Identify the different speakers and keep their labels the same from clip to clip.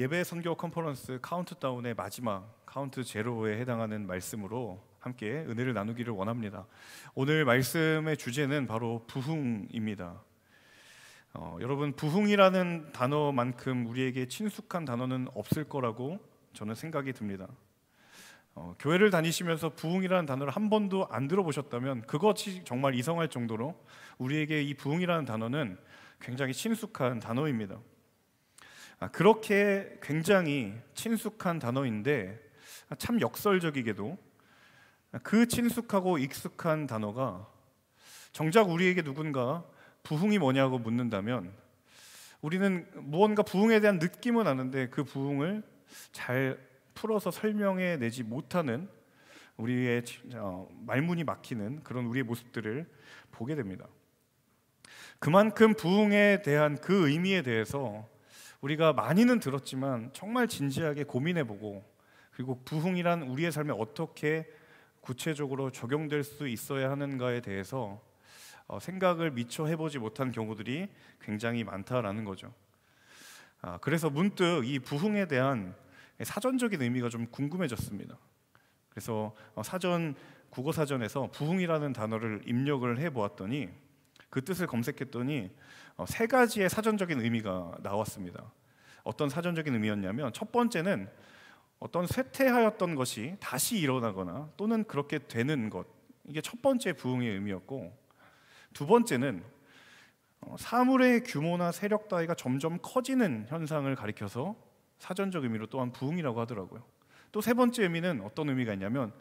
Speaker 1: 예배 선교 컨퍼런스 카운트다운의 마지막 카운트 제로에 해당하는 말씀으로 함께 은혜를 나누기를 원합니다. 오늘 말씀의 주제는 바로 부흥입니다. 어, 여러분 부흥이라는 단어만큼 우리에게 친숙한 단어는 없을 거라고 저는 생각이 듭니다. 어, 교회를 다니시면서 부흥이라는 단어를 한 번도 안 들어보셨다면 그것이 정말 이상할 정도로 우리에게 이 부흥이라는 단어는 굉장히 친숙한 단어입니다. 아, 그렇게 굉장히 친숙한 단어인데 참 역설적이게도 그 친숙하고 익숙한 단어가 정작 우리에게 누군가 부흥이 뭐냐고 묻는다면 우리는 무언가 부흥에 대한 느낌은 아는데 그 부흥을 잘 풀어서 설명해 내지 못하는 우리의 어, 말문이 막히는 그런 우리의 모습들을 보게 됩니다. 그만큼 부흥에 대한 그 의미에 대해서 우리가 많이는 들었지만 정말 진지하게 고민해 보고 그리고 부흥이란 우리의 삶에 어떻게 구체적으로 적용될 수 있어야 하는가에 대해서 어, 생각을 미처 해보지 못한 경우들이 굉장히 많다라는 거죠. 아, 그래서 문득 이 부흥에 대한 사전적인 의미가 좀 궁금해졌습니다. 그래서 어, 사전 국어 사전에서 부흥이라는 단어를 입력을 해 보았더니 그 뜻을 검색했더니 어, 세 가지의 사전적인 의미가 나왔습니다. 어떤 사전적인 의미였냐면 첫 번째는 어떤 쇠퇴하였던 것이 다시 일어나거나 또는 그렇게 되는 것 이게 첫 번째 부흥의 의미였고 두 번째는 어, 사물의 규모나 세력 따위가 점점 커지는 현상을 가리켜서 사전적 의미로 또한 부흥이라고 하더라고요. 또 세 번째 의미는 어떤 의미가 있냐면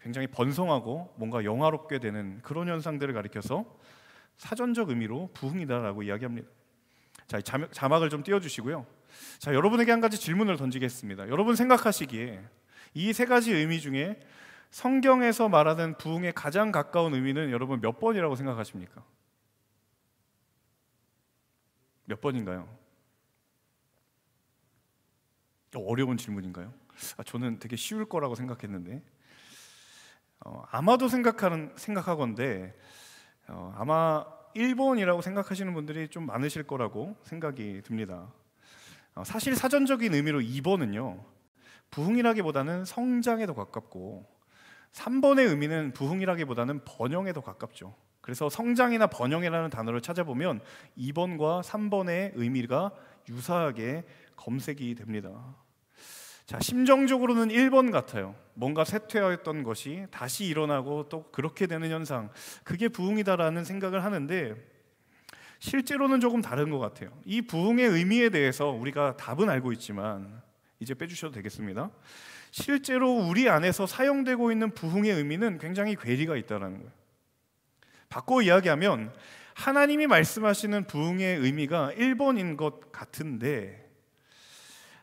Speaker 1: 굉장히 번성하고 뭔가 영화롭게 되는 그런 현상들을 가리켜서 사전적 의미로 부흥이다라고 이야기합니다. 자, 자막 을 좀 띄워주시고요. 자, 여러분에게 한 가지 질문을 던지겠습니다. 여러분 생각하시기에 이 세 가지 의미 중에 성경에서 말하는 부흥에 가장 가까운 의미는 여러분 몇 번이라고 생각하십니까? 몇 번인가요? 어려운 질문인가요? 아, 저는 되게 쉬울 거라고 생각했는데 어, 아마도 생각하는 생각하건데 어, 아마 1번이라고 생각하시는 분들이 좀 많으실 거라고 생각이 듭니다. 어, 사실 사전적인 의미로 2번은요 부흥이라기보다는 성장에 더 가깝고 3번의 의미는 부흥이라기보다는 번영에 더 가깝죠. 그래서 성장이나 번영이라는 단어를 찾아보면 2번과 3번의 의미가 유사하게 검색이 됩니다. 자, 심정적으로는 1번 같아요. 뭔가 쇠퇴하였던 것이 다시 일어나고 또 그렇게 되는 현상. 그게 부흥이다라는 생각을 하는데 실제로는 조금 다른 것 같아요. 이 부흥의 의미에 대해서 우리가 답은 알고 있지만 이제 빼주셔도 되겠습니다. 실제로 우리 안에서 사용되고 있는 부흥의 의미는 굉장히 괴리가 있다는 거예요. 바꿔 이야기하면 하나님이 말씀하시는 부흥의 의미가 1번인 것 같은데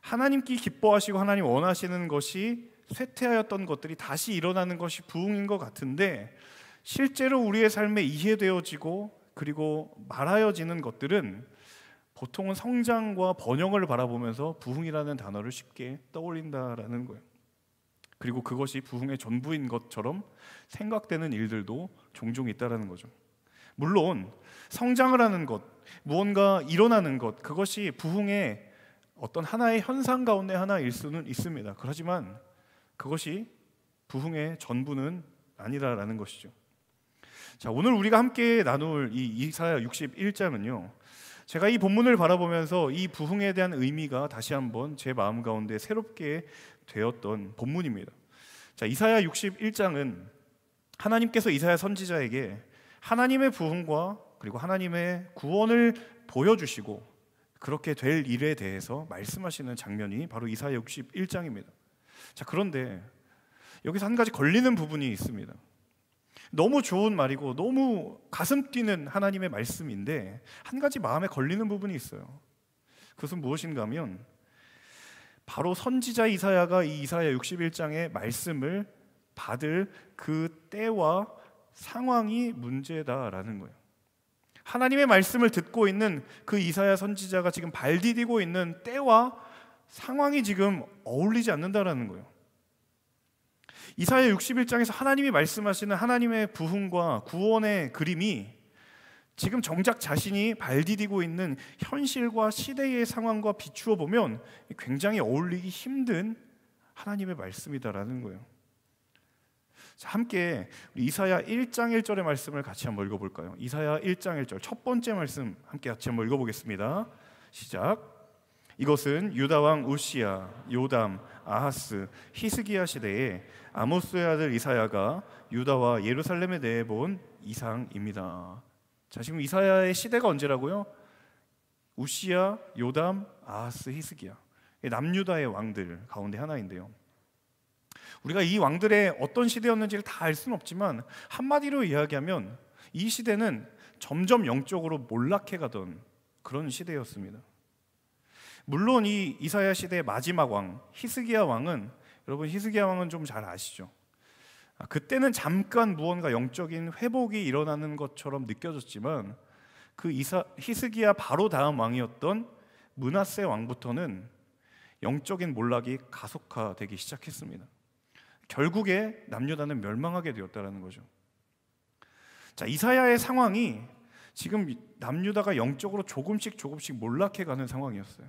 Speaker 1: 하나님께 기뻐하시고 하나님 원하시는 것이 쇠퇴하였던 것들이 다시 일어나는 것이 부흥인 것 같은데 실제로 우리의 삶에 이해되어지고 그리고 말하여지는 것들은 보통은 성장과 번영을 바라보면서 부흥이라는 단어를 쉽게 떠올린다라는 거예요. 그리고 그것이 부흥의 전부인 것처럼 생각되는 일들도 종종 있다라는 거죠. 물론 성장을 하는 것, 무언가 일어나는 것, 그것이 부흥의 어떤 하나의 현상 가운데 하나일 수는 있습니다. 그렇지만 그것이 부흥의 전부는 아니라라는 것이죠. 자, 오늘 우리가 함께 나눌 이 이사야 61장은요. 제가 이 본문을 바라보면서 이 부흥에 대한 의미가 다시 한번 제 마음 가운데 새롭게 되었던 본문입니다. 자, 이사야 61장은 하나님께서 이사야 선지자에게 하나님의 부흥과 그리고 하나님의 구원을 보여주시고 그렇게 될 일에 대해서 말씀하시는 장면이 바로 이사야 61장입니다. 자, 그런데 여기서 한 가지 걸리는 부분이 있습니다. 너무 좋은 말이고 너무 가슴 뛰는 하나님의 말씀인데 한 가지 마음에 걸리는 부분이 있어요. 그것은 무엇인가 하면 바로 선지자 이사야가 이 이사야 61장의 말씀을 받을 그 때와 상황이 문제다라는 거예요. 하나님의 말씀을 듣고 있는 그 이사야 선지자가 지금 발 디디고 있는 때와 상황이 지금 어울리지 않는다라는 거예요. 이사야 61장에서 하나님이 말씀하시는 하나님의 부흥과 구원의 그림이 지금 정작 자신이 발 디디고 있는 현실과 시대의 상황과 비추어 보면 굉장히 어울리기 힘든 하나님의 말씀이다라는 거예요. 자, 함께 이사야 1장 1절의 말씀을 같이 한번 읽어볼까요? 이사야 1장 1절 첫 번째 말씀 함께 같이 한번 읽어보겠습니다. 시작. 이것은 유다 왕 우시야, 요담, 아하스, 히스기야 시대에 아모스의 아들 이사야가 유다와 예루살렘에 대해 본 이상입니다. 자, 지금 이사야의 시대가 언제라고요? 우시야, 요담, 아하스, 히스기야. 남유다의 왕들 가운데 하나인데요. 우리가 이 왕들의 어떤 시대였는지를 다 알 수는 없지만 한마디로 이야기하면 이 시대는 점점 영적으로 몰락해 가던 그런 시대였습니다. 물론 이 이사야 시대의 마지막 왕 히스기야 왕은 여러분 히스기야 왕은 좀 잘 아시죠? 아, 그때는 잠깐 무언가 영적인 회복이 일어나는 것처럼 느껴졌지만 그 이사 히스기야 바로 다음 왕이었던 문하세 왕부터는 영적인 몰락이 가속화되기 시작했습니다. 결국에 남유다는 멸망하게 되었다라는 거죠. 자, 이사야의 상황이 지금 남유다가 영적으로 조금씩 조금씩 몰락해 가는 상황이었어요.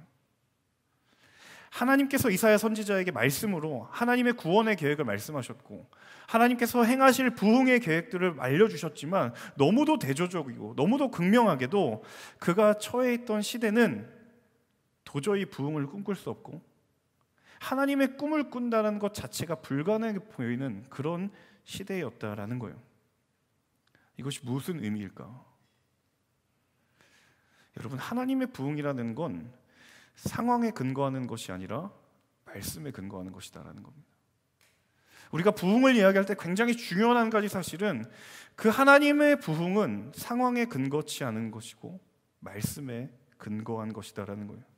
Speaker 1: 하나님께서 이사야 선지자에게 말씀으로 하나님의 구원의 계획을 말씀하셨고 하나님께서 행하실 부흥의 계획들을 알려주셨지만 너무도 대조적이고 너무도 극명하게도 그가 처해 있던 시대는 도저히 부흥을 꿈꿀 수 없고 하나님의 꿈을 꾼다는 것 자체가 불가능해 보이는 그런 시대였다라는 거예요. 이것이 무슨 의미일까? 여러분 하나님의 부흥이라는 건 상황에 근거하는 것이 아니라 말씀에 근거하는 것이다라는 겁니다. 우리가 부흥을 이야기할 때 굉장히 중요한 한 가지 사실은 그 하나님의 부흥은 상황에 근거치 않은 것이고 말씀에 근거한 것이다라는 거예요.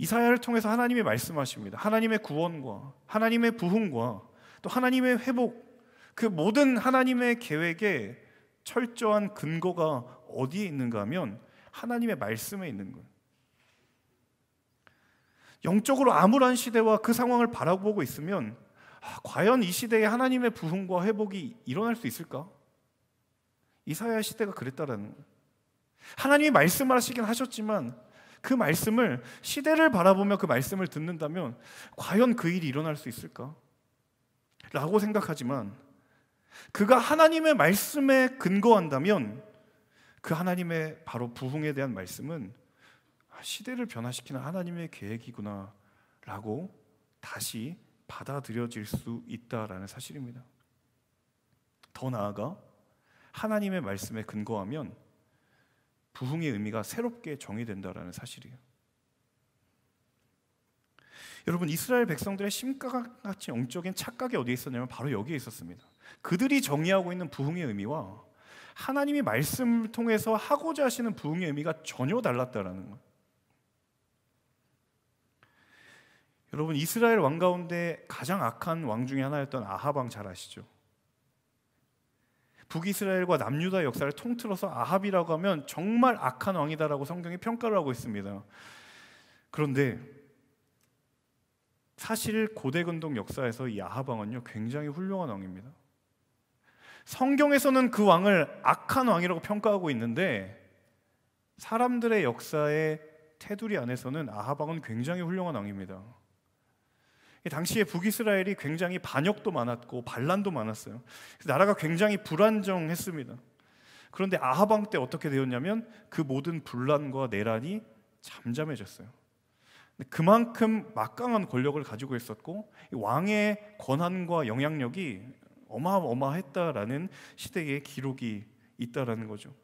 Speaker 1: 이사야를 통해서 하나님이 말씀하십니다. 하나님의 구원과 하나님의 부흥과 또 하나님의 회복 그 모든 하나님의 계획에 철저한 근거가 어디에 있는가 하면 하나님의 말씀에 있는 거예요. 영적으로 암울한 시대와 그 상황을 바라보고 있으면 아, 과연 이 시대에 하나님의 부흥과 회복이 일어날 수 있을까? 이사야 시대가 그랬다라는 거예요. 하나님이 말씀하시긴 하셨지만 그 말씀을 시대를 바라보며 그 말씀을 듣는다면 과연 그 일이 일어날 수 있을까? 라고 생각하지만 그가 하나님의 말씀에 근거한다면 그 하나님의 바로 부흥에 대한 말씀은 시대를 변화시키는 하나님의 계획이구나 라고 다시 받아들여질 수 있다라는 사실입니다. 더 나아가 하나님의 말씀에 근거하면 부흥의 의미가 새롭게 정의된다라는 사실이에요. 여러분 이스라엘 백성들의 심각같이 영적인 착각이 어디에 있었냐면 바로 여기에 있었습니다. 그들이 정의하고 있는 부흥의 의미와 하나님이 말씀을 통해서 하고자 하시는 부흥의 의미가 전혀 달랐다라는 거예요. 여러분 이스라엘 왕 가운데 가장 악한 왕 중에 하나였던 아합 왕 잘 아시죠? 북이스라엘과 남유다 역사를 통틀어서 아합이라고 하면 정말 악한 왕이다라고 성경이 평가를 하고 있습니다. 그런데 사실 고대 근동 역사에서 이 아합 왕은요 굉장히 훌륭한 왕입니다. 성경에서는 그 왕을 악한 왕이라고 평가하고 있는데 사람들의 역사의 테두리 안에서는 아합 왕은 굉장히 훌륭한 왕입니다. 당시에 북이스라엘이 굉장히 반역도 많았고 반란도 많았어요. 나라가 굉장히 불안정했습니다. 그런데 아하방 때 어떻게 되었냐면 그 모든 분란과 내란이 잠잠해졌어요. 그만큼 막강한 권력을 가지고 있었고 왕의 권한과 영향력이 어마어마했다라는 시대의 기록이 있다라는 거죠.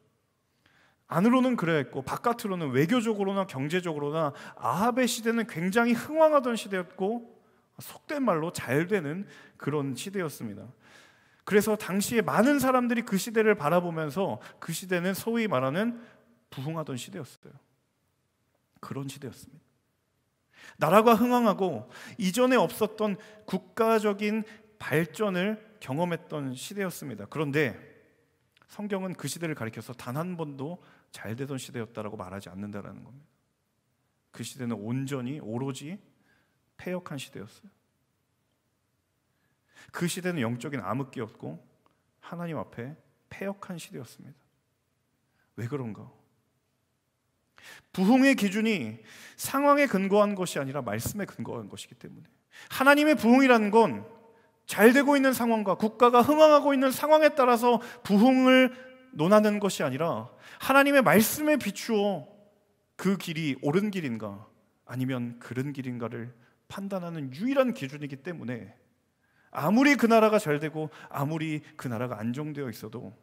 Speaker 1: 안으로는 그랬고 바깥으로는 외교적으로나 경제적으로나 아합의 시대는 굉장히 흥왕하던 시대였고 속된 말로 잘 되는 그런 시대였습니다. 그래서 당시에 많은 사람들이 그 시대를 바라보면서 그 시대는 소위 말하는 부흥하던 시대였어요. 그런 시대였습니다. 나라가 흥황하고 이전에 없었던 국가적인 발전을 경험했던 시대였습니다. 그런데 성경은 그 시대를 가리켜서 단 한 번도 잘 되던 시대였다라고 말하지 않는다라는 겁니다. 그 시대는 온전히 오로지 폐역한 시대였어요. 그 시대는 영적인 암흑기였고 하나님 앞에 폐역한 시대였습니다. 왜 그런가? 부흥의 기준이 상황에 근거한 것이 아니라 말씀에 근거한 것이기 때문에 하나님의 부흥이라는 건 잘 되고 있는 상황과 국가가 흥황하고 있는 상황에 따라서 부흥을 논하는 것이 아니라 하나님의 말씀에 비추어 그 길이 옳은 길인가 아니면 그른 길인가를 판단하는 유일한 기준이기 때문에 아무리 그 나라가 잘 되고 아무리 그 나라가 안정되어 있어도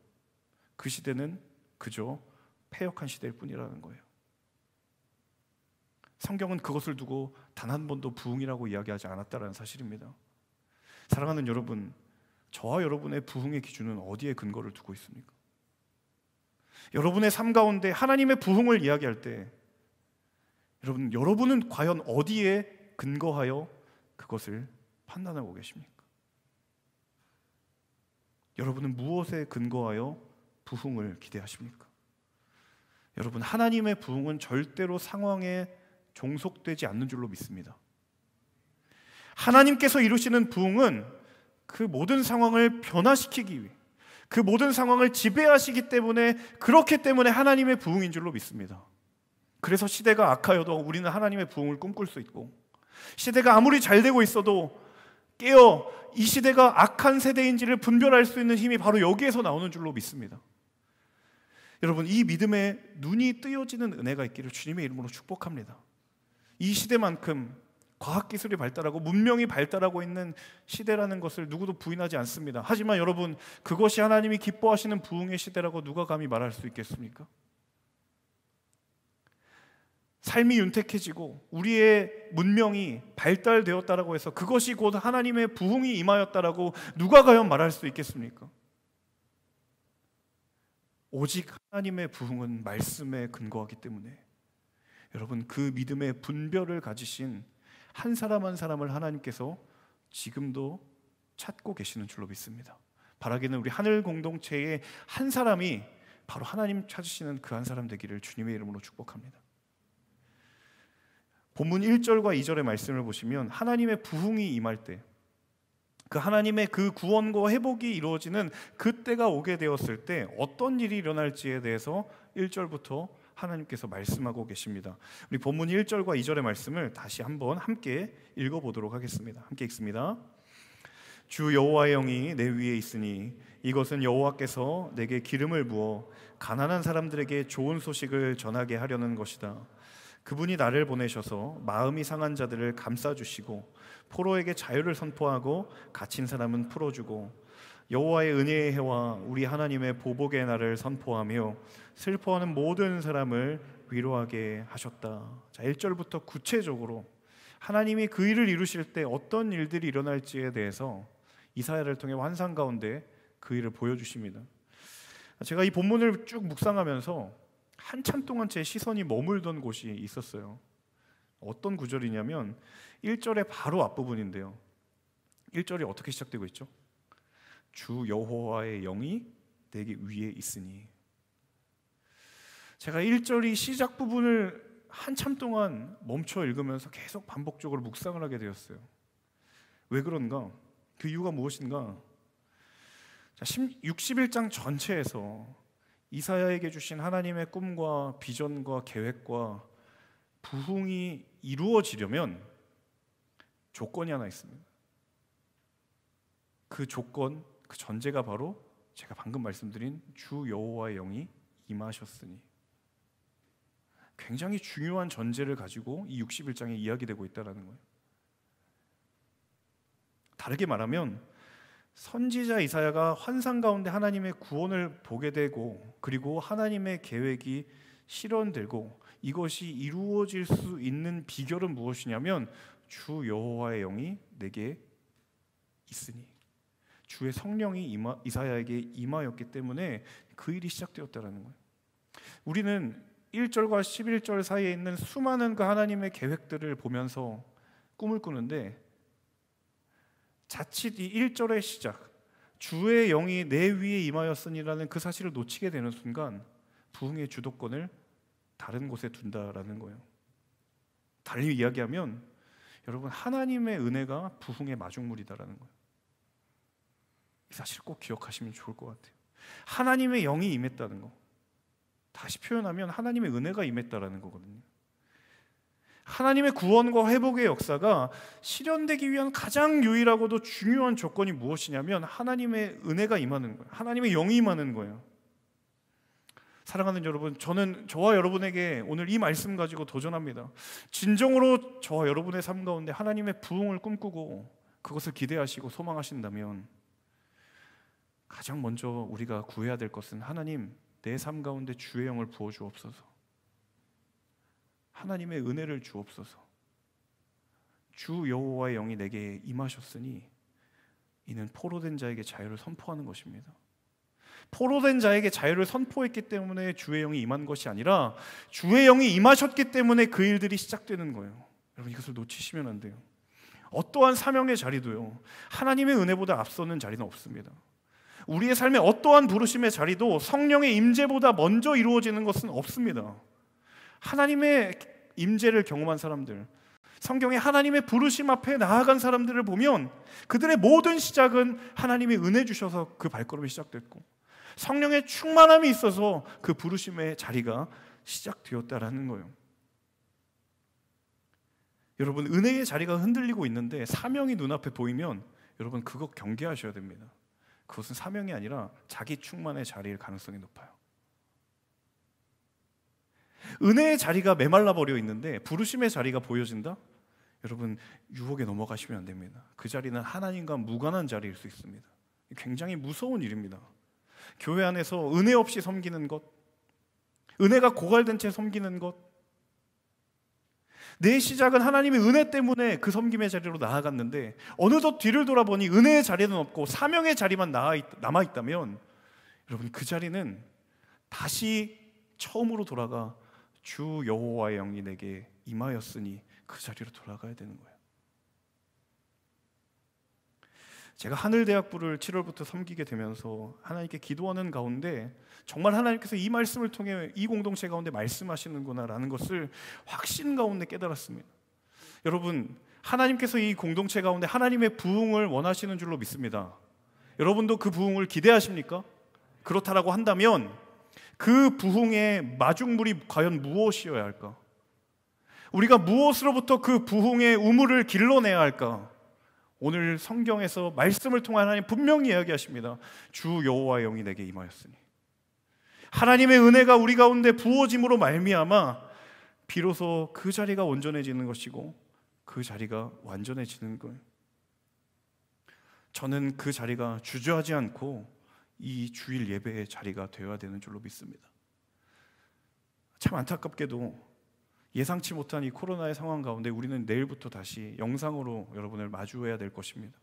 Speaker 1: 그 시대는 그저 패역한 시대일 뿐이라는 거예요. 성경은 그것을 두고 단 한 번도 부흥이라고 이야기하지 않았다는 사실입니다. 사랑하는 여러분, 저와 여러분의 부흥의 기준은 어디에 근거를 두고 있습니까? 여러분의 삶 가운데 하나님의 부흥을 이야기할 때 여러분, 여러분은 과연 어디에 근거하여 그것을 판단하고 계십니까? 여러분은 무엇에 근거하여 부흥을 기대하십니까? 여러분, 하나님의 부흥은 절대로 상황에 종속되지 않는 줄로 믿습니다. 하나님께서 이루시는 부흥은 그 모든 상황을 변화시키기 위해 그 모든 상황을 지배하시기 때문에 그렇기 때문에 하나님의 부흥인 줄로 믿습니다. 그래서 시대가 악하여도 우리는 하나님의 부흥을 꿈꿀 수 있고 시대가 아무리 잘 되고 있어도 깨어 이 시대가 악한 세대인지를 분별할 수 있는 힘이 바로 여기에서 나오는 줄로 믿습니다. 여러분 이 믿음에 눈이 뜨여지는 은혜가 있기를 주님의 이름으로 축복합니다. 이 시대만큼 과학기술이 발달하고 문명이 발달하고 있는 시대라는 것을 누구도 부인하지 않습니다. 하지만 여러분, 그것이 하나님이 기뻐하시는 부흥의 시대라고 누가 감히 말할 수 있겠습니까? 삶이 윤택해지고 우리의 문명이 발달되었다라고 해서 그것이 곧 하나님의 부흥이 임하였다라고 누가 과연 말할 수 있겠습니까? 오직 하나님의 부흥은 말씀에 근거하기 때문에 여러분 그 믿음의 분별을 가지신 한 사람 한 사람을 하나님께서 지금도 찾고 계시는 줄로 믿습니다. 바라기는 우리 하늘 공동체의 한 사람이 바로 하나님 찾으시는 그 한 사람 되기를 주님의 이름으로 축복합니다. 본문 1절과 2절의 말씀을 보시면 하나님의 부흥이 임할 때 그 하나님의 그 구원과 회복이 이루어지는 그때가 오게 되었을 때 어떤 일이 일어날지에 대해서 1절부터 하나님께서 말씀하고 계십니다. 우리 본문 1절과 2절의 말씀을 다시 한번 함께 읽어 보도록 하겠습니다. 함께 읽습니다. 주 여호와의 영이 내 위에 있으니 이것은 여호와께서 내게 기름을 부어 가난한 사람들에게 좋은 소식을 전하게 하려는 것이다. 그분이 나를 보내셔서 마음이 상한 자들을 감싸 주시고 포로에게 자유를 선포하고 갇힌 사람은 풀어 주고 여호와의 은혜의 해와 우리 하나님의 보복의 날을 선포하며 슬퍼하는 모든 사람을 위로하게 하셨다. 자, 1절부터 구체적으로 하나님이 그 일을 이루실 때 어떤 일들이 일어날지에 대해서 이사야를 통해 환상 가운데 그 일을 보여 주십니다. 제가 이 본문을 쭉 묵상하면서 한참 동안 제 시선이 머물던 곳이 있었어요. 어떤 구절이냐면 1절의 바로 앞부분인데요. 1절이 어떻게 시작되고 있죠? 주 여호와의 영이 내게 위에 있으니 제가 1절이 시작 부분을 한참 동안 멈춰 읽으면서 계속 반복적으로 묵상을 하게 되었어요. 왜 그런가? 그 이유가 무엇인가? 자, 61장 전체에서 이사야에게 주신 하나님의 꿈과 비전과 계획과 부흥이 이루어지려면 조건이 하나 있습니다. 그 조건, 그 전제가 바로 제가 방금 말씀드린 주 여호와의 영이 임하셨으니 굉장히 중요한 전제를 가지고 이 61장에 이야기되고 있다는 거예요. 다르게 말하면 선지자 이사야가 환상 가운데 하나님의 구원을 보게 되고 그리고 하나님의 계획이 실현되고 이것이 이루어질 수 있는 비결은 무엇이냐면 주 여호와의 영이 내게 있으니 주의 성령이 이마, 이사야에게 임하였기 때문에 그 일이 시작되었다는 거예요. 우리는 1절과 11절 사이에 있는 수많은 그 하나님의 계획들을 보면서 꿈을 꾸는데 자칫 이 1절의 시작 주의 영이 내 위에 임하였으니라는 그 사실을 놓치게 되는 순간 부흥의 주도권을 다른 곳에 둔다라는 거예요. 달리 이야기하면 여러분 하나님의 은혜가 부흥의 마중물이다라는 거예요. 이 사실 꼭 기억하시면 좋을 것 같아요. 하나님의 영이 임했다는 거. 다시 표현하면 하나님의 은혜가 임했다라는 거거든요. 하나님의 구원과 회복의 역사가 실현되기 위한 가장 유일하고도 중요한 조건이 무엇이냐면 하나님의 은혜가 임하는 거예요. 하나님의 영이 임하는 거예요. 사랑하는 여러분, 저는 저와 여러분에게 오늘 이 말씀 가지고 도전합니다. 진정으로 저와 여러분의 삶 가운데 하나님의 부흥을 꿈꾸고 그것을 기대하시고 소망하신다면 가장 먼저 우리가 구해야 될 것은 하나님 내 삶 가운데 주의 영을 부어 주옵소서. 하나님의 은혜를 주옵소서. 주 여호와의 영이 내게 임하셨으니 이는 포로된 자에게 자유를 선포하는 것입니다. 포로된 자에게 자유를 선포했기 때문에 주의 영이 임한 것이 아니라 주의 영이 임하셨기 때문에 그 일들이 시작되는 거예요. 여러분 이것을 놓치시면 안 돼요. 어떠한 사명의 자리도요. 하나님의 은혜보다 앞서는 자리는 없습니다. 우리의 삶의 어떠한 부르심의 자리도 성령의 임재보다 먼저 이루어지는 것은 없습니다. 하나님의 임재를 경험한 사람들, 성경에 하나님의 부르심 앞에 나아간 사람들을 보면 그들의 모든 시작은 하나님이 은혜 주셔서 그 발걸음이 시작됐고 성령의 충만함이 있어서 그 부르심의 자리가 시작되었다라는 거예요. 여러분 은혜의 자리가 흔들리고 있는데 사명이 눈앞에 보이면 여러분 그거 경계하셔야 됩니다. 그것은 사명이 아니라 자기 충만의 자리일 가능성이 높아요. 은혜의 자리가 메말라 버려 있는데 부르심의 자리가 보여진다? 여러분 유혹에 넘어가시면 안 됩니다. 그 자리는 하나님과 무관한 자리일 수 있습니다. 굉장히 무서운 일입니다. 교회 안에서 은혜 없이 섬기는 것, 은혜가 고갈된 채 섬기는 것, 내 시작은 하나님의 은혜 때문에 그 섬김의 자리로 나아갔는데 어느덧 뒤를 돌아보니 은혜의 자리는 없고 사명의 자리만 남아 있다면 여러분 그 자리는 다시 처음으로 돌아가 주 여호와의 영이 내게 임하였으니 그 자리로 돌아가야 되는 거예요. 제가 하늘 대학부를 7월부터 섬기게 되면서 하나님께 기도하는 가운데 정말 하나님께서 이 말씀을 통해 이 공동체 가운데 말씀하시는구나라는 것을 확신 가운데 깨달았습니다. 여러분, 하나님께서 이 공동체 가운데 하나님의 부흥을 원하시는 줄로 믿습니다. 여러분도 그 부흥을 기대하십니까? 그렇다라고 한다면 그 부흥의 마중물이 과연 무엇이어야 할까? 우리가 무엇으로부터 그 부흥의 우물을 길러내야 할까? 오늘 성경에서 말씀을 통한 하나님 분명히 이야기하십니다. 주 여호와의 영이 내게 임하였으니 하나님의 은혜가 우리 가운데 부어짐으로 말미암아 비로소 그 자리가 온전해지는 것이고 그 자리가 완전해지는 거예요. 저는 그 자리가 주저하지 않고 이 주일 예배의 자리가 되어야 되는 줄로 믿습니다. 참 안타깝게도 예상치 못한 이 코로나의 상황 가운데 우리는 내일부터 다시 영상으로 여러분을 마주해야 될 것입니다.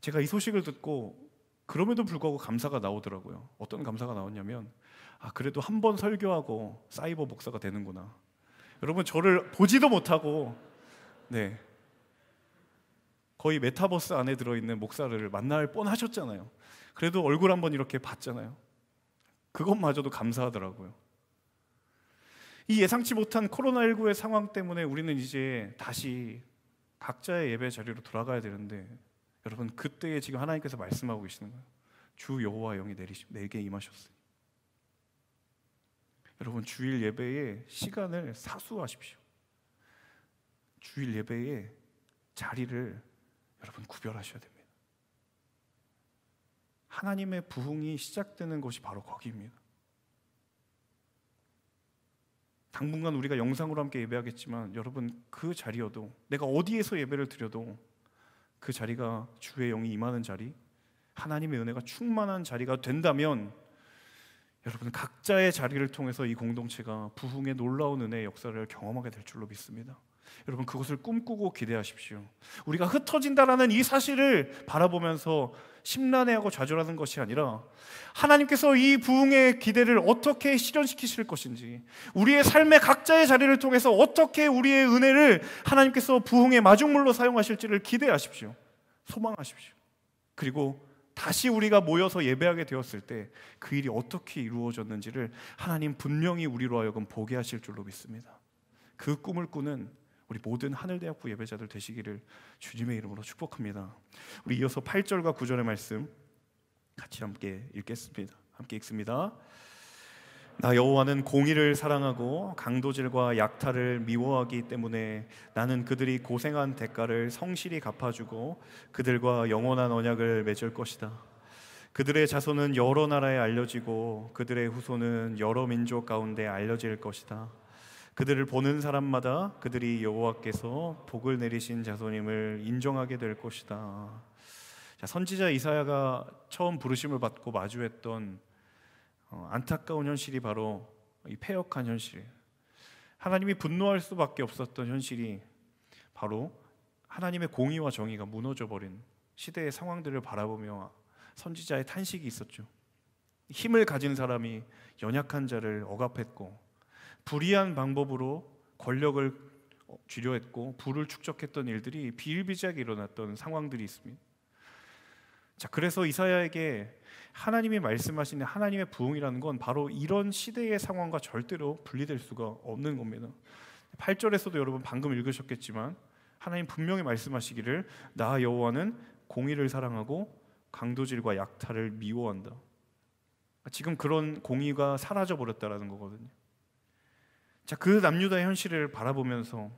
Speaker 1: 제가 이 소식을 듣고 그럼에도 불구하고 감사가 나오더라고요. 어떤 감사가 나왔냐면 아 그래도 한 번 설교하고 사이버 목사가 되는구나. 여러분 저를 보지도 못하고 네 거의 메타버스 안에 들어 있는 목사를 만날 뻔하셨잖아요. 그래도 얼굴 한번 이렇게 봤잖아요. 그것마저도 감사하더라고요. 이 예상치 못한 코로나19의 상황 때문에 우리는 이제 다시 각자의 예배 자리로 돌아가야 되는데 여러분 그때에 지금 하나님께서 말씀하고 계시는 거예요. 주 여호와 영이 내리시 내게 임하셨으니. 여러분 주일 예배에 시간을 사수하십시오. 주일 예배에 자리를 여러분 구별하셔야 됩니다. 하나님의 부흥이 시작되는 곳이 바로 거기입니다. 당분간 우리가 영상으로 함께 예배하겠지만 여러분 그 자리여도 내가 어디에서 예배를 드려도 그 자리가 주의 영이 임하는 자리, 하나님의 은혜가 충만한 자리가 된다면 여러분 각자의 자리를 통해서 이 공동체가 부흥의 놀라운 은혜의 역사를 경험하게 될 줄로 믿습니다. 여러분 그것을 꿈꾸고 기대하십시오. 우리가 흩어진다라는 이 사실을 바라보면서 심란해하고 좌절하는 것이 아니라 하나님께서 이 부흥의 기대를 어떻게 실현시키실 것인지 우리의 삶의 각자의 자리를 통해서 어떻게 우리의 은혜를 하나님께서 부흥의 마중물로 사용하실지를 기대하십시오. 소망하십시오. 그리고 다시 우리가 모여서 예배하게 되었을 때 그 일이 어떻게 이루어졌는지를 하나님 분명히 우리로 하여금 보게 하실 줄로 믿습니다. 그 꿈을 꾸는 우리 모든 하늘대학부 예배자들 되시기를 주님의 이름으로 축복합니다. 우리 이어서 8절과 9절의 말씀 같이 함께 읽겠습니다. 함께 읽습니다. 나 여호와는 공의를 사랑하고 강도질과 약탈을 미워하기 때문에 나는 그들이 고생한 대가를 성실히 갚아주고 그들과 영원한 언약을 맺을 것이다. 그들의 자손은 여러 나라에 알려지고 그들의 후손은 여러 민족 가운데 알려질 것이다. 그들을 보는 사람마다 그들이 여호와께서 복을 내리신 자손임을 인정하게 될 것이다. 자, 선지자 이사야가 처음 부르심을 받고 마주했던 어, 안타까운 현실이 바로 이 폐역한 현실. 하나님이 분노할 수밖에 없었던 현실이 바로 하나님의 공의와 정의가 무너져 버린 시대의 상황들을 바라보며 선지자의 탄식이 있었죠. 힘을 가진 사람이 연약한 자를 억압했고 불의한 방법으로 권력을 쥐려 했고 부를 축적했던 일들이 비일비재하게 일어났던 상황들이 있습니다. 자, 그래서 이사야에게 하나님이 말씀하시는 하나님의 부흥이라는 건 바로 이런 시대의 상황과 절대로 분리될 수가 없는 겁니다. 8절에서도 여러분 방금 읽으셨겠지만 하나님 분명히 말씀하시기를 나 여호와는 공의를 사랑하고 강도질과 약탈을 미워한다. 지금 그런 공의가 사라져 버렸다라는 거거든요. 자, 그 남유다의 현실을 바라보면서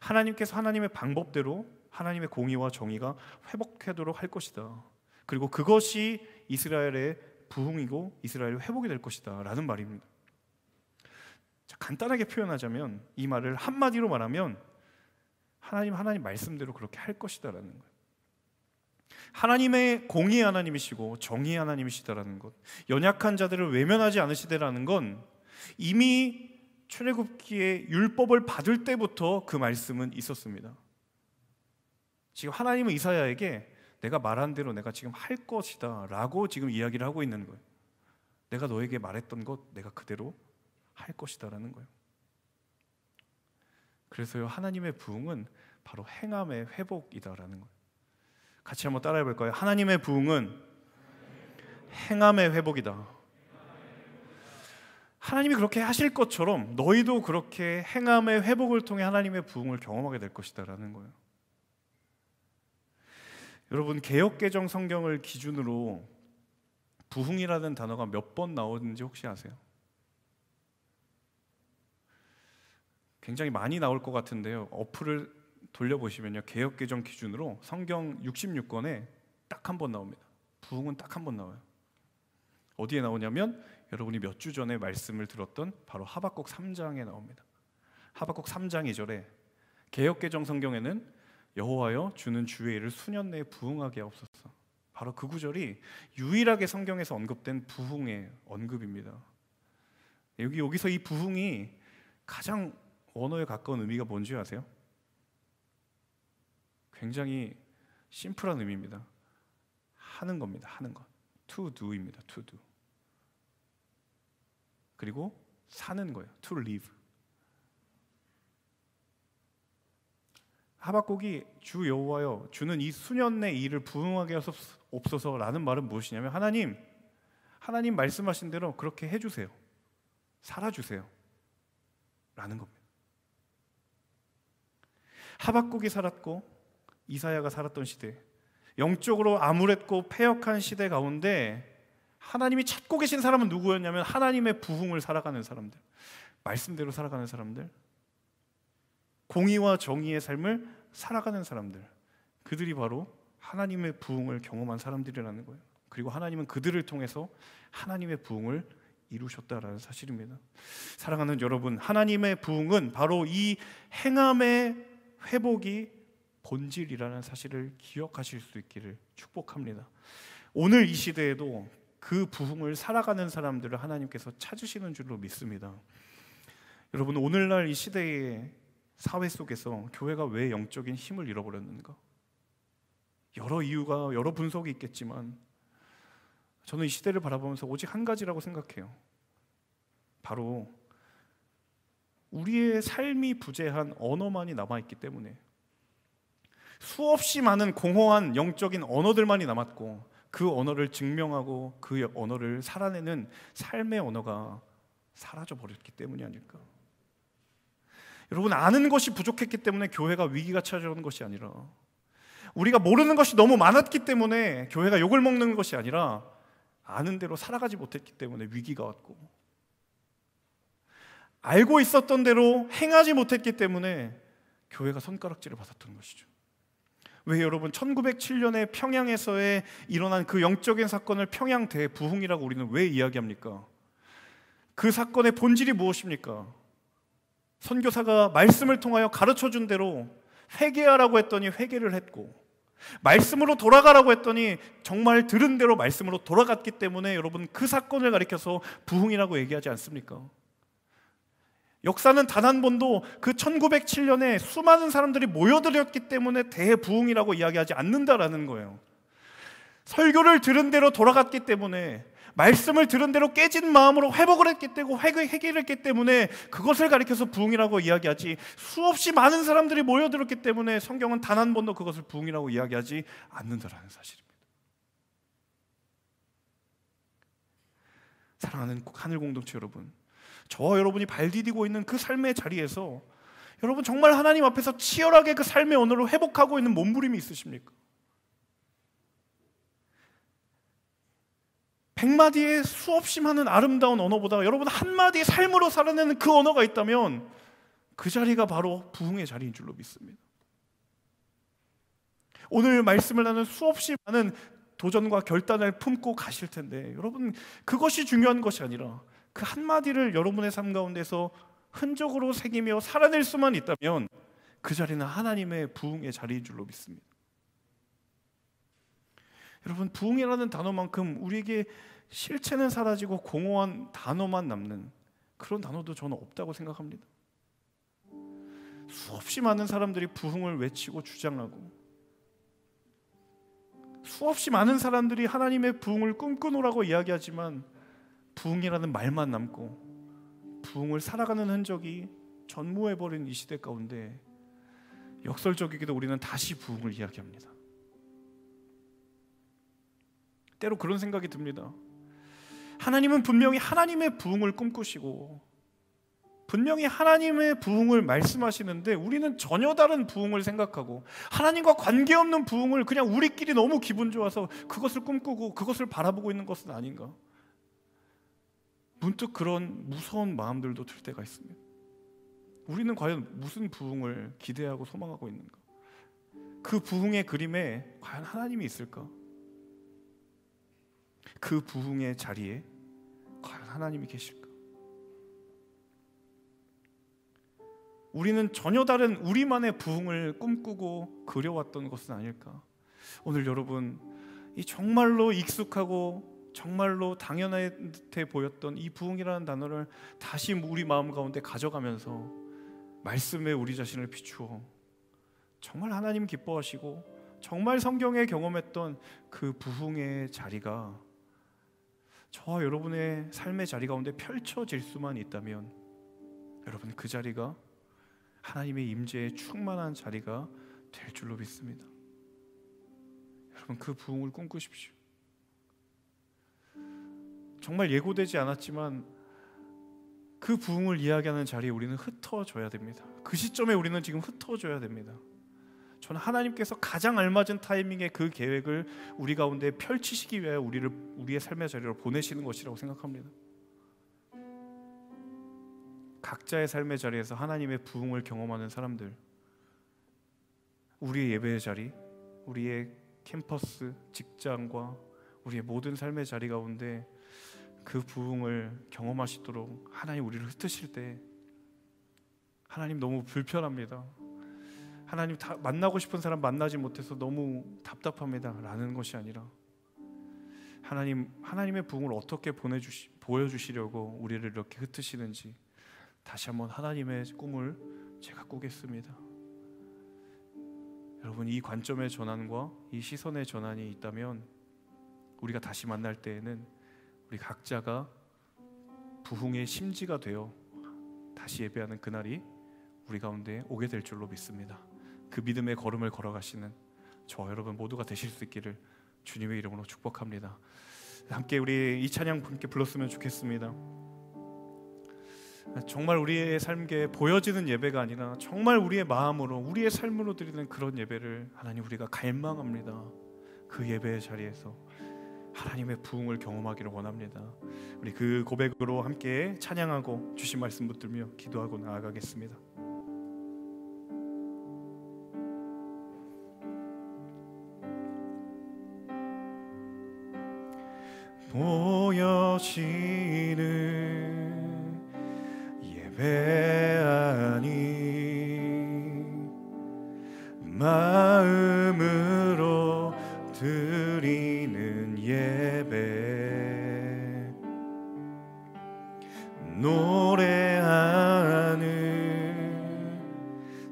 Speaker 1: 하나님께서 하나님의 방법대로 하나님의 공의와 정의가 회복하도록 할 것이다. 그리고 그것이 이스라엘의 부흥이고 이스라엘의 회복이 될 것이다라는 말입니다. 자, 간단하게 표현하자면 이 말을 한마디로 말하면 하나님 하나님 말씀대로 그렇게 할 것이다라는 거예요. 하나님의 공의 하나님이시고 정의 하나님이시다라는 것. 연약한 자들을 외면하지 않으시다라는 건 이미 출애굽기의 율법을 받을 때부터 그 말씀은 있었습니다. 지금 하나님은 이사야에게 내가 말한 대로 내가 지금 할 것이다라고 지금 이야기를 하고 있는 거예요. 내가 너에게 말했던 것 내가 그대로 할 것이다라는 거예요. 그래서요 하나님의 부흥은 바로 행함의 회복이다라는 거예요. 같이 한번 따라해 볼까요? 하나님의 부흥은 행함의 회복이다. 하나님이 그렇게 하실 것처럼 너희도 그렇게 행함의 회복을 통해 하나님의 부흥을 경험하게 될 것이다라는 거예요. 여러분 개혁개정 성경을 기준으로 부흥이라는 단어가 몇 번 나오는지 혹시 아세요? 굉장히 많이 나올 것 같은데요. 어플을 돌려보시면요. 개혁 개정 기준으로 성경 66권에 딱 한 번 나옵니다. 부흥은 딱 한 번 나와요. 어디에 나오냐면 여러분이 몇 주 전에 말씀을 들었던 바로 하박국 3장에 나옵니다. 하박국 3장 2절에 개혁개정 성경에는 여호와여 주는 주의 일을 수년 내에 부흥하게 하옵소서. 바로 그 구절이 유일하게 성경에서 언급된 부흥의 언급입니다. 여기 여기서 이 부흥이 가장 언어에 가까운 의미가 뭔지 아세요? 굉장히 심플한 의미입니다. 하는 겁니다. 하는 것. to do입니다. to do. 그리고 사는 거예요. to live. 하박국이 주 여호와여 주는 이 수년 내 일을 부응하게 없어서라는 말은 무엇이냐면 하나님 하나님 말씀하신 대로 그렇게 해 주세요. 살아 주세요. 라는 겁니다. 하박국이 살았고 이사야가 살았던 시대 영적으로 암울했고 폐역한 시대 가운데 하나님이 찾고 계신 사람은 누구였냐면 하나님의 부흥을 살아가는 사람들 말씀대로 살아가는 사람들 공의와 정의의 삶을 살아가는 사람들. 그들이 바로 하나님의 부흥을 경험한 사람들이라는 거예요. 그리고 하나님은 그들을 통해서 하나님의 부흥을 이루셨다라는 사실입니다. 사랑하는 여러분, 하나님의 부흥은 바로 이 행함의 회복이 본질이라는 사실을 기억하실 수 있기를 축복합니다. 오늘 이 시대에도 그 부흥을 살아가는 사람들을 하나님께서 찾으시는 줄로 믿습니다. 여러분 오늘날 이 시대에 사회 속에서 교회가 왜 영적인 힘을 잃어버렸는가? 여러 이유가 여러 분석이 있겠지만 저는 이 시대를 바라보면서 오직 한 가지라고 생각해요. 바로 우리의 삶이 부재한 언어만이 남아있기 때문에 수없이 많은 공허한 영적인 언어들만이 남았고 그 언어를 증명하고 그 언어를 살아내는 삶의 언어가 사라져 버렸기 때문이 아닐까. 여러분 아는 것이 부족했기 때문에 교회가 위기가 찾아오는 것이 아니라 우리가 모르는 것이 너무 많았기 때문에 교회가 욕을 먹는 것이 아니라 아는 대로 살아가지 못했기 때문에 위기가 왔고 알고 있었던 대로 행하지 못했기 때문에 교회가 손가락질을 받았던 것이죠. 왜 여러분 1907년에 평양에서의 일어난 그 영적인 사건을 평양 대부흥이라고 우리는 왜 이야기합니까? 그 사건의 본질이 무엇입니까? 선교사가 말씀을 통하여 가르쳐 준 대로 회개하라고 했더니 회개를 했고 말씀으로 돌아가라고 했더니 정말 들은 대로 말씀으로 돌아갔기 때문에 여러분 그 사건을 가리켜서 부흥이라고 얘기하지 않습니까? 역사는 단 한 번도 그 1907년에 수많은 사람들이 모여들었기 때문에 대부흥이라고 이야기하지 않는다라는 거예요. 설교를 들은 대로 돌아갔기 때문에 말씀을 들은 대로 깨진 마음으로 회복을 했기 때문에 해결을 했기 때문에 그것을 가리켜서 부흥이라고 이야기하지 수없이 많은 사람들이 모여들었기 때문에 성경은 단 한 번도 그것을 부흥이라고 이야기하지 않는다라는 사실입니다. 사랑하는 하늘 공동체 여러분, 저와 여러분이 발 디디고 있는 그 삶의 자리에서 여러분 정말 하나님 앞에서 치열하게 그 삶의 언어를 회복하고 있는 몸부림이 있으십니까? 백마디의 수없이 많은 아름다운 언어보다 여러분 한마디의 삶으로 살아내는 그 언어가 있다면 그 자리가 바로 부흥의 자리인 줄로 믿습니다. 오늘 말씀을 나는 수없이 많은 도전과 결단을 품고 가실 텐데 여러분 그것이 중요한 것이 아니라 그 한마디를 여러분의 삶 가운데서 흔적으로 새기며 살아낼 수만 있다면 그 자리는 하나님의 부흥의 자리인 줄로 믿습니다. 여러분 부흥이라는 단어만큼 우리에게 실체는 사라지고 공허한 단어만 남는 그런 단어도 저는 없다고 생각합니다. 수없이 많은 사람들이 부흥을 외치고 주장하고 수없이 많은 사람들이 하나님의 부흥을 꿈꾸노라고 이야기하지만 부흥이라는 말만 남고 부흥을 살아가는 흔적이 전무해 버린 이 시대 가운데 역설적이기도 우리는 다시 부흥을 이야기합니다. 때로 그런 생각이 듭니다. 하나님은 분명히 하나님의 부흥을 꿈꾸시고 분명히 하나님의 부흥을 말씀하시는데 우리는 전혀 다른 부흥을 생각하고 하나님과 관계없는 부흥을 그냥 우리끼리 너무 기분 좋아서 그것을 꿈꾸고 그것을 바라보고 있는 것은 아닌가? 문득 그런 무서운 마음들도 들 때가 있습니다. 우리는 과연 무슨 부흥을 기대하고 소망하고 있는가? 그 부흥의 그림에 과연 하나님이 있을까? 그 부흥의 자리에 과연 하나님이 계실까? 우리는 전혀 다른 우리만의 부흥을 꿈꾸고 그려왔던 것은 아닐까? 오늘 여러분 이 정말로 익숙하고 정말로 당연해 보였던 이 부흥이라는 단어를 다시 우리 마음 가운데 가져가면서 말씀에 우리 자신을 비추어 정말 하나님 기뻐하시고 정말 성경에 경험했던 그 부흥의 자리가 저와 여러분의 삶의 자리 가운데 펼쳐질 수만 있다면 여러분 그 자리가 하나님의 임재에 충만한 자리가 될 줄로 믿습니다. 여러분 그 부흥을 꿈꾸십시오. 정말 예고되지 않았지만 그 부흥을 이야기하는 자리에 우리는 흩어져야 됩니다. 그 시점에 우리는 지금 흩어져야 됩니다. 저는 하나님께서 가장 알맞은 타이밍에 그 계획을 우리 가운데 펼치시기 위해 우리를 우리의 삶의 자리로 보내시는 것이라고 생각합니다. 각자의 삶의 자리에서 하나님의 부흥을 경험하는 사람들, 우리의 예배의 자리, 우리의 캠퍼스, 직장과 우리의 모든 삶의 자리 가운데 그 부흥을 경험하시도록 하나님 우리를 흩으실 때 하나님 너무 불편합니다. 하나님 다 만나고 싶은 사람 만나지 못해서 너무 답답합니다라는 것이 아니라 하나님 하나님의 부흥을 어떻게 보내주시 보여주시려고 우리를 이렇게 흩으시는지 다시 한번 하나님의 꿈을 제가 꾸겠습니다. 여러분 이 관점의 전환과 이 시선의 전환이 있다면 우리가 다시 만날 때에는 우리 각자가 부흥의 심지가 되어 다시 예배하는 그날이 우리 가운데 오게 될 줄로 믿습니다. 그 믿음의 걸음을 걸어가시는 저 여러분 모두가 되실 수 있기를 주님의 이름으로 축복합니다. 함께 우리 이 찬양 함께 불렀으면 좋겠습니다. 정말 우리의 삶에 보여지는 예배가 아니라 정말 우리의 마음으로 우리의 삶으로 드리는 그런 예배를 하나님 우리가 갈망합니다. 그 예배의 자리에서 하나님의 부흥을 경험하기를 원합니다. 우리 그 고백으로 함께 찬양하고 주신 말씀 붙들며 기도하고 나아가겠습니다. 보여지는 예배 아니 마음으로 예배. 노래하는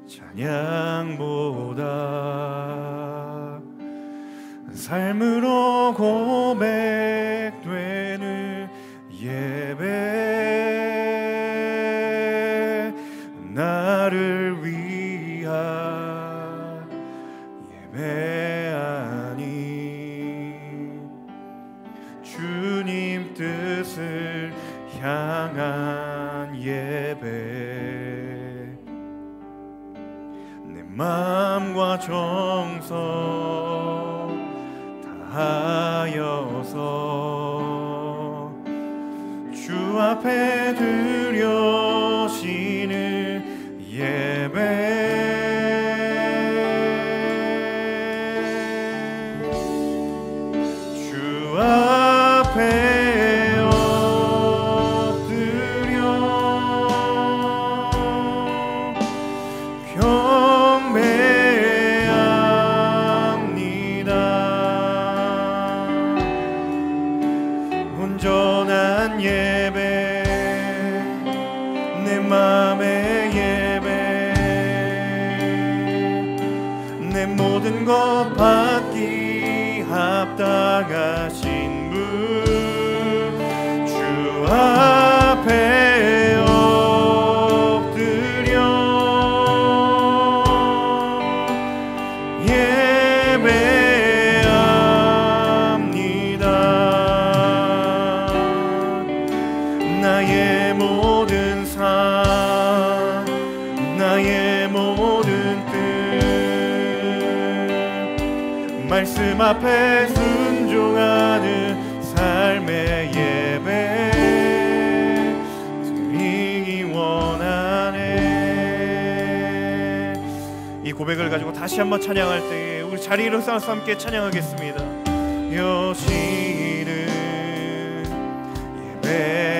Speaker 1: 찬양보다 삶으로 고 정성 다하여서 주 앞에 드 앞에 순종하는 삶의 예배. 드리기 원하네. 이 고백을 가지고 다시 한번 찬양할 때에 우리 자리에 일어서서 함께 찬양하겠습니다. 여시는 예배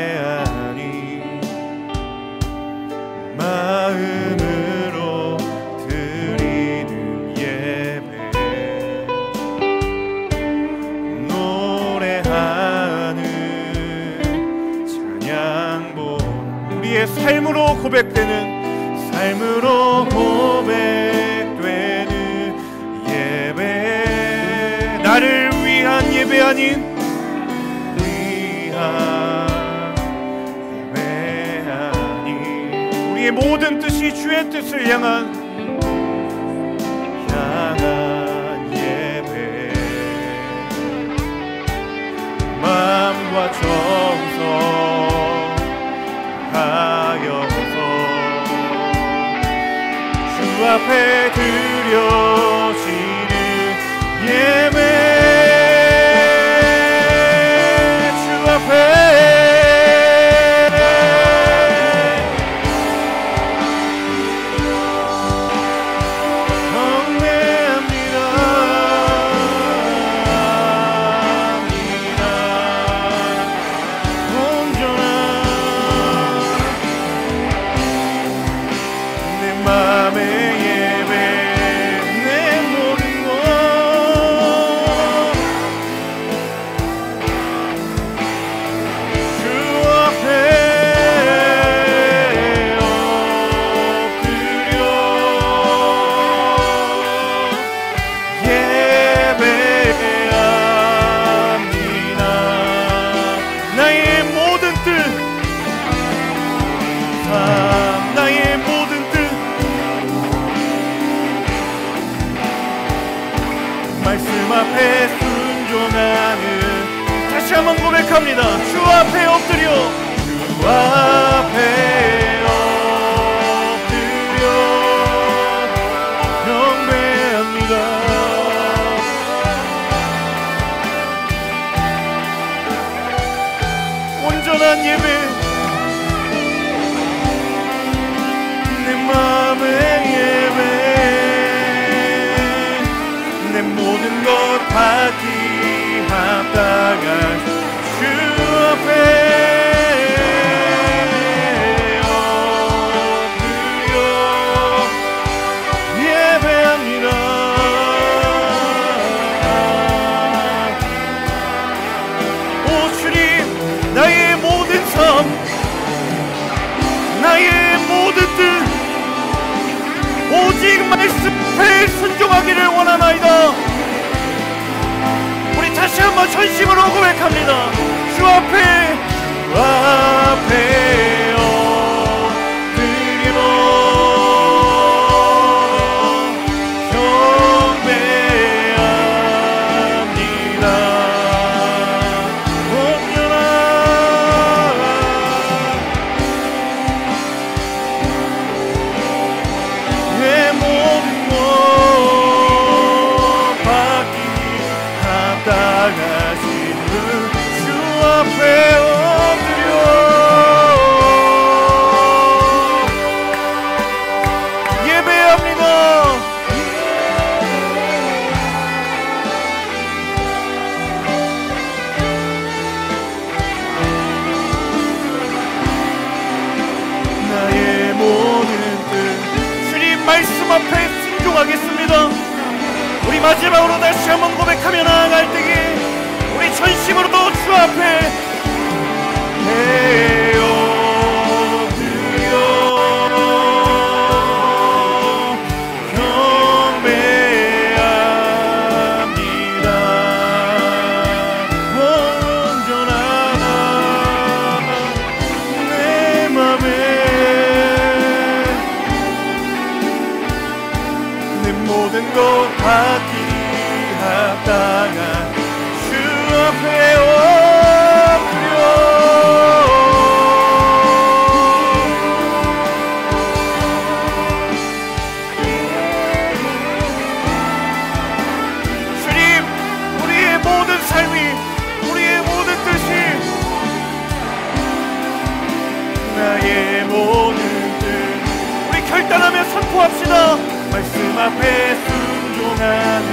Speaker 1: 하며 선포합시다 말씀 앞에 순종하는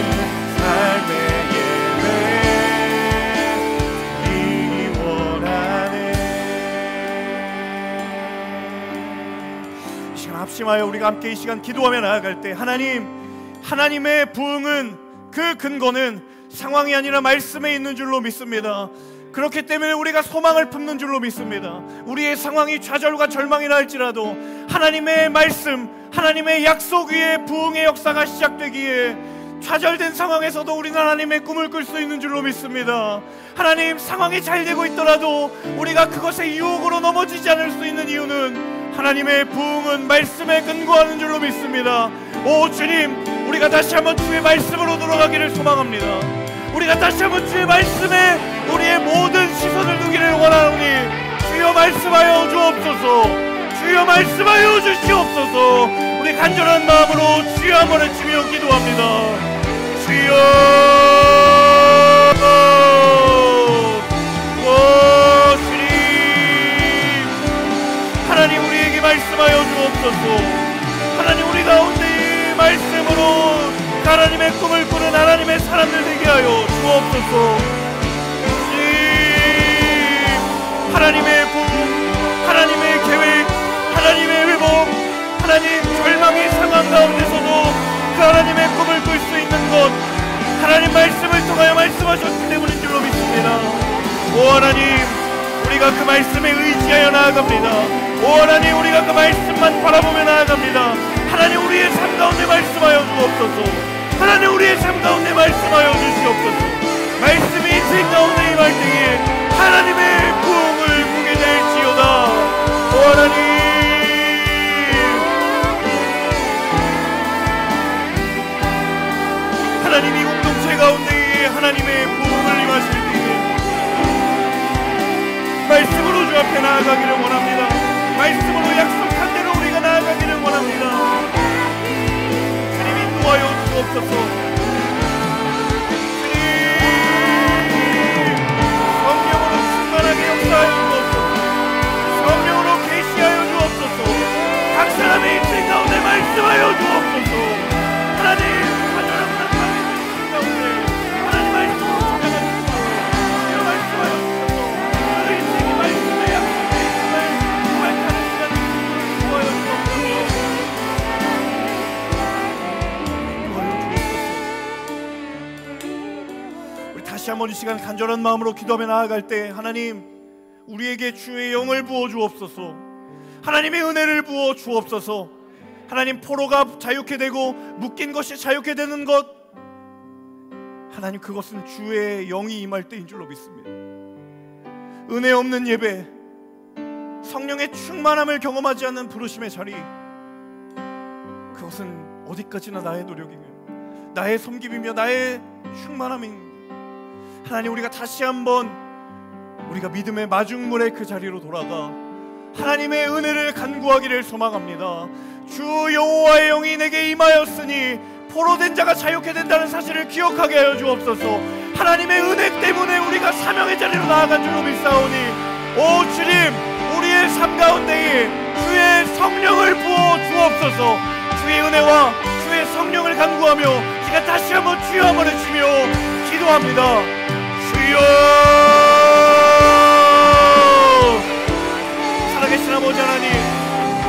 Speaker 1: 삶의 예배 이리 원하네 이 시간 합심하여 우리가 함께 이 시간 기도하며 나아갈 때 하나님 하나님의 부흥은 그 근거는 상황이 아니라 말씀에 있는 줄로 믿습니다. 그렇기 때문에 우리가 소망을 품는 줄로 믿습니다. 우리의 상황이 좌절과 절망이라 할지라도 하나님의 말씀, 하나님의 약속 위에 부흥의 역사가 시작되기에 좌절된 상황에서도 우리는 하나님의 꿈을 꿀 수 있는 줄로 믿습니다. 하나님 상황이 잘 되고 있더라도 우리가 그것의 유혹으로 넘어지지 않을 수 있는 이유는 하나님의 부흥은 말씀에 근거하는 줄로 믿습니다. 오 주님, 우리가 다시 한번 주의 말씀으로 돌아가기를 소망합니다. 우리가 다시 한번 주의 말씀에 우리의 모든 시선을 두기를 원하오니 주여 말씀하여 주옵소서. 주여 말씀하여 주시옵소서. 우리 간절한 마음으로 주여 한번 외치며 기도합니다. 주여. 오 주님. 하나님 우리에게 말씀하여 주옵소서 하나님 우리 가운데 이 말씀으로 하나님의 꿈을 꾸는 하나님의 사람들 되게 하여 주옵소서 하나님의 부 하나님 말씀을 통하여 말씀하셨기 때문인 줄로 믿습니다 오 하나님 우리가 그 말씀에 의지하여 나아갑니다. 오 하나님 우리가 그 말씀만 바라보며 나아갑니다. 하나님 우리의 삶 가운데 말씀하여 주옵소서. 하나님 우리의 삶 가운데 말씀하여 주시옵소서. 말씀이 인생 가운데 임할 때에 하나님의 부흥을 보게 될지어다. 오 하나님 하나님의 보험을 임하실 때 말씀으로 주 앞에 나아가기를 원합니다. 말씀으로 약속한 대로 우리가 나아가기를 원합니다. 하나님 인도하여 주옵소서. 말씀하여 주옵소서. 하나님 다시 한번 이 시간 간절한 마음으로 기도하며 나아갈 때 하나님 우리에게 주의 영을 부어 주옵소서. 하나님의 은혜를 부어 주옵소서. 하나님 포로가 자유케 되고 묶인 것이 자유케 되는 것 하나님 그것은 주의 영이 임할 때인 줄로 믿습니다. 은혜 없는 예배 성령의 충만함을 경험하지 않는 부르심의 자리 그것은 어디까지나 나의 노력이며 나의 섬김이며 나의 충만함인 하나님 우리가 다시 한번 우리가 믿음의 마중물의 그 자리로 돌아가 하나님의 은혜를 간구하기를 소망합니다. 주 여호와의 영이 내게 임하였으니 포로된 자가 자유케 된다는 사실을 기억하게 하여 주옵소서. 하나님의 은혜 때문에 우리가 사명의 자리로 나아간 줄로 믿사오니 오 주님 우리의 삶 가운데에 주의 성령을 부어 주옵소서. 주의 은혜와 주의 성령을 간구하며 제가 다시 한번 주여 한번 외치며 기도합니다. 주여! 살아계신 아버지 하나님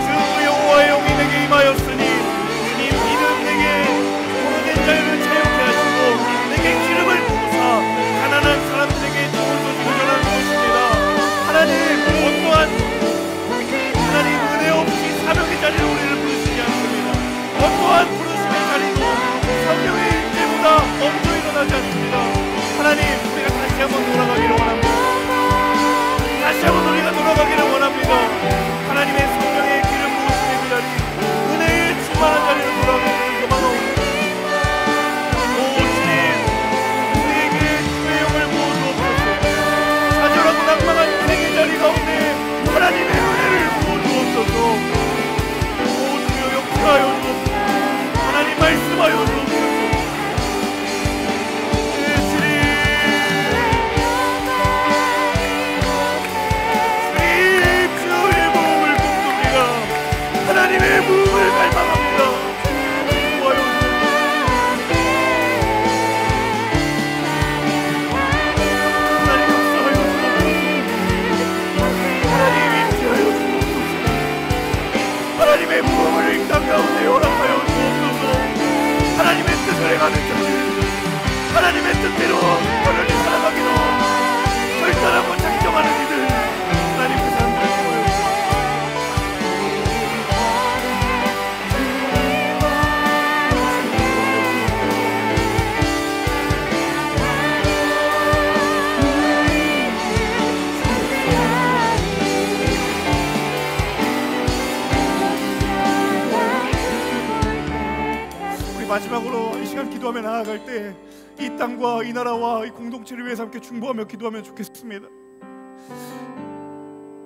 Speaker 1: 주 여호와의 영이 내게 임하였으니 주님 이는 내게 포로된 자유를 자유케 하시고 내게 기름을 부으사 가난한 사람들에게 좋은 소식을 전하는 것입니다. 하나님 어떠한 하나님 은혜 없이 사명의 자리로 우리를 부르시지 않습니다. 어떠한 부르심의 자리도 성령의 일제보다 먼저 일어나지 않습니다. 하나님 우리가 다시 한번 돌아가기를 원합니다 다시 한번 우리가 돌아가기를 원합니다. 하나님의 함께 중보하며 기도하면 좋겠습니다.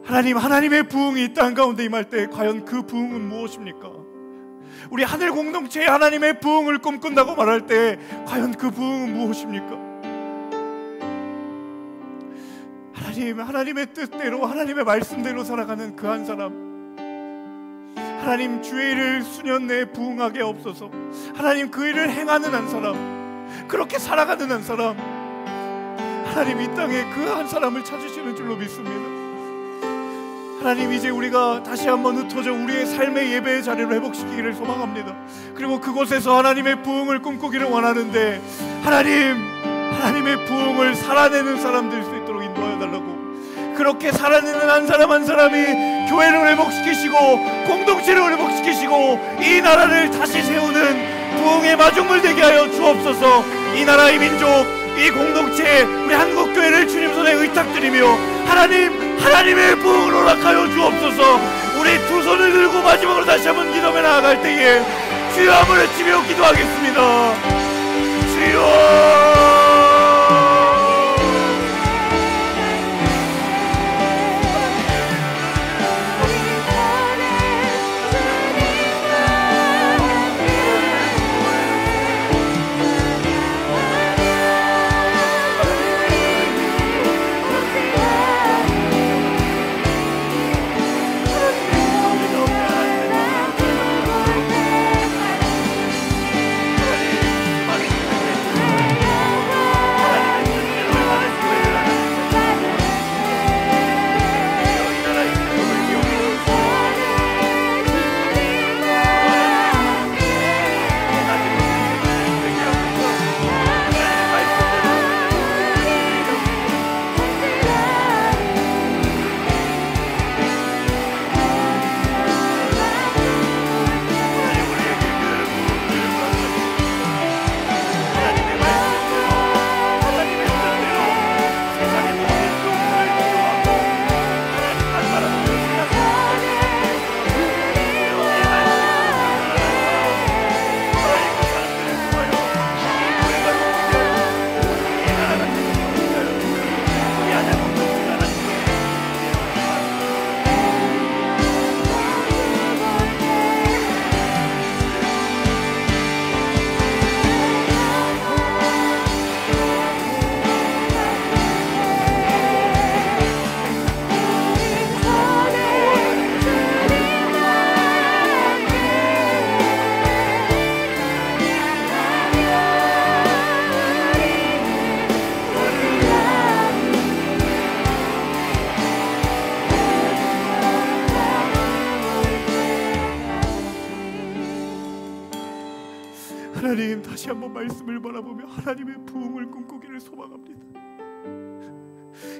Speaker 1: 하나님, 하나님의 부흥이 이 땅 가운데 임할 때 과연 그 부흥은 무엇입니까? 우리 하늘 공동체에 하나님의 부흥을 꿈꾼다고 말할 때 과연 그 부흥은 무엇입니까? 하나님, 하나님의 뜻대로 하나님의 말씀대로 살아가는 그 한 사람. 하나님 주의 일을 수년 내에 부응하게 없어서 하나님 그 일을 행하는 한 사람 그렇게 살아가는 한 사람 하나님 이 땅에 그 한 사람을 찾으시는 줄로 믿습니다. 하나님 이제 우리가 다시 한번 흩어져 우리의 삶의 예배의 자리를 회복시키기를 소망합니다. 그리고 그곳에서 하나님의 부흥을 꿈꾸기를 원하는데 하나님 하나님의 부흥을 살아내는 사람 될수 있도록 인도하여 달라고. 그렇게 살아내는 한 사람 한 사람이 교회를 회복시키시고 공동체를 회복시키시고 이 나라를 다시 세우는 부흥의 마중물 되게 하여 주옵소서. 이 나라의 민족 이 공동체 우리 한국 교회를 주님 손에 의탁드리며 하나님 하나님의 부흥을 허락하여 주옵소서. 우리 두 손을 들고 마지막으로 다시 한번 기도해 나아갈 때에 주여 한번 외치며 기도하겠습니다. 주여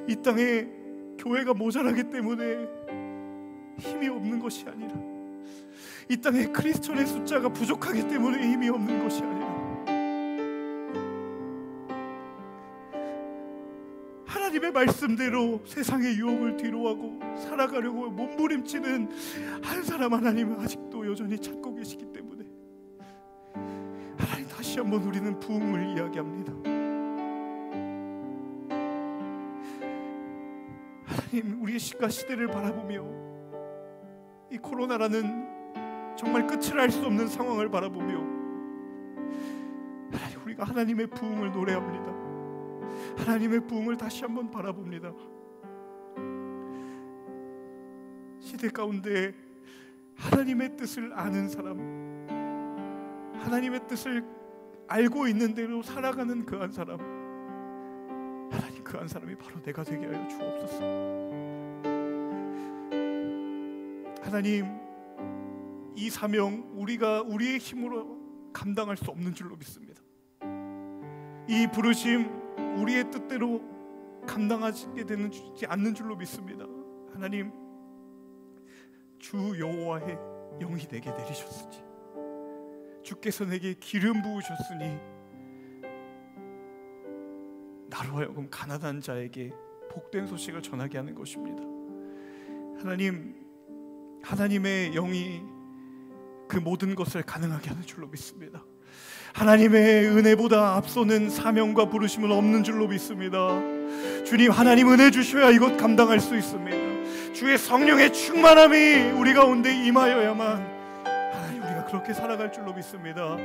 Speaker 1: 이 땅에 교회가 모자라기 때문에 힘이 없는 것이 아니라 이 땅에 크리스천의 숫자가 부족하기 때문에 힘이 없는 것이 아니라 하나님의 말씀대로 세상의 유혹을 뒤로하고 살아가려고 몸부림치는 한 사람 하나님은 아직도 여전히 찾고 계시기 때문에 하나님 다시 한번 우리는 부흥을 이야기합니다. 하나님 우리의 시가 시대를 바라보며 이 코로나라는 정말 끝을 알 수 없는 상황을 바라보며 하나님 우리가 하나님의 부흥을 노래합니다. 하나님의 부흥을 다시 한번 바라봅니다. 시대 가운데 하나님의 뜻을 아는 사람, 하나님의 뜻을 알고 있는 대로 살아가는 그한 사람, 그 한 사람이 바로 내가 되게 하여 주옵소서. 하나님, 이 사명 우리가 우리의 힘으로 감당할 수 없는 줄로 믿습니다. 이 부르심 우리의 뜻대로 감당하게 되는 지 않는 줄로 믿습니다. 하나님 주 여호와의 영이 내게 내리셨으니 주께서 내게 기름 부으셨으니 나로 하여금 가난한 자에게 복된 소식을 전하게 하는 것입니다. 하나님 하나님의 영이 그 모든 것을 가능하게 하는 줄로 믿습니다. 하나님의 은혜보다 앞서는 사명과 부르심은 없는 줄로 믿습니다. 주님 하나님 은혜 주셔야 이것 감당할 수 있습니다. 주의 성령의 충만함이 우리 가운데 임하여야만 하나님 우리가 그렇게 살아갈 줄로 믿습니다.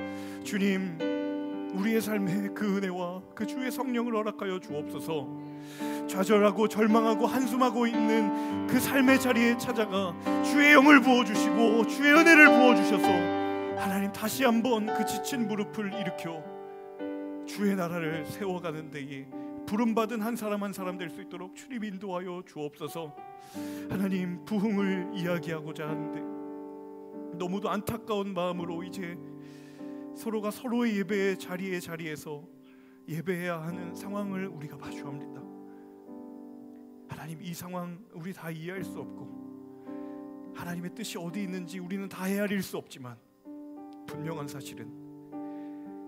Speaker 1: 주님 우리의 삶에 그 은혜와 그 주의 성령을 허락하여 주옵소서. 좌절하고 절망하고 한숨하고 있는 그 삶의 자리에 찾아가 주의 영을 부어 주시고 주의 은혜를 부어 주셔서 하나님 다시 한번 그 지친 무릎을 일으켜 주의 나라를 세워가는 데에 부름 받은 한 사람 한 사람 될 수 있도록 주님 인도하여 주옵소서 하나님 부흥을 이야기하고자 하는데 너무도 안타까운 마음으로 이제 서로가 서로의 예배의 자리에 자리에서 예배해야 하는 상황을 우리가 마주합니다 하나님 이 상황 우리 다 이해할 수 없고 하나님의 뜻이 어디 있는지 우리는 다 헤아릴 수 없지만 분명한 사실은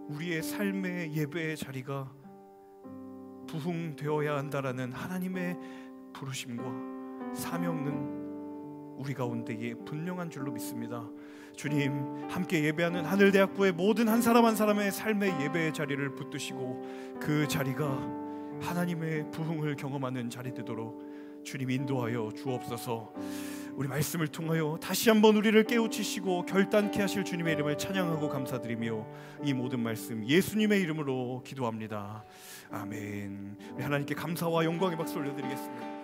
Speaker 1: 우리의 삶의 예배의 자리가 부흥되어야 한다라는 하나님의 부르심과 사명은 우리 가운데에 분명한 줄로 믿습니다. 주님 함께 예배하는 하늘대학부의 모든 한 사람 한 사람의 삶의 예배의 자리를 붙드시고 그 자리가 하나님의 부흥을 경험하는 자리 되도록 주님 인도하여 주옵소서. 우리 말씀을 통하여 다시 한번 우리를 깨우치시고 결단케 하실 주님의 이름을 찬양하고 감사드리며 이 모든 말씀 예수님의 이름으로 기도합니다. 아멘. 우리 하나님께 감사와 영광의 박수 올려드리겠습니다.